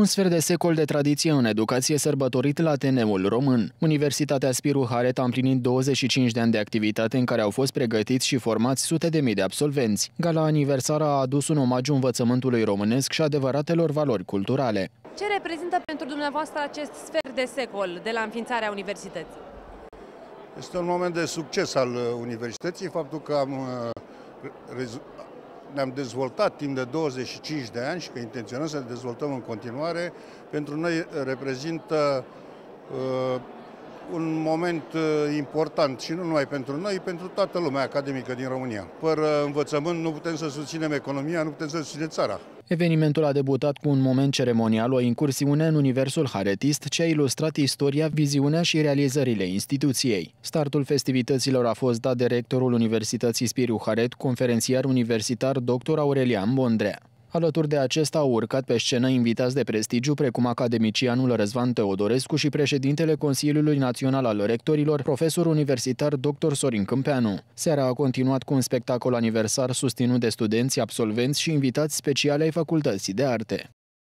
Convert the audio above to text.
Un sfert de secol de tradiție în educație sărbătorit la Ateneul Român. Universitatea Spiru Haret a împlinit 25 de ani de activitate în care au fost pregătiți și formați sute de mii de absolvenți. Gala aniversară a adus un omagiu învățământului românesc și adevăratelor valori culturale. Ce reprezintă pentru dumneavoastră acest sfert de secol de la înființarea universității? Este un moment de succes al universității, faptul că am uh, ne-am dezvoltat timp de 25 de ani și că intenționăm să ne dezvoltăm în continuare, pentru noi reprezintă uh, un moment uh, important și nu numai pentru noi, pentru toată lumea academică din România. Fără învățământ nu putem să susținem economia, nu putem să susținem țara. Evenimentul a debutat cu un moment ceremonial, o incursiune în universul haretist, ce a ilustrat istoria, viziunea și realizările instituției. Startul festivităților a fost dat de rectorul Universității Spiriu Haret, conferențiar universitar dr. Aurelian Bondrea. Alături de acesta au urcat pe scenă invitați de prestigiu precum academicianul Răzvan Teodorescu și președintele Consiliului Național al Rectorilor, profesor universitar dr. Sorin Câmpeanu. Seara a continuat cu un spectacol aniversar susținut de studenți, absolvenți și invitați speciale ai Facultății de Arte.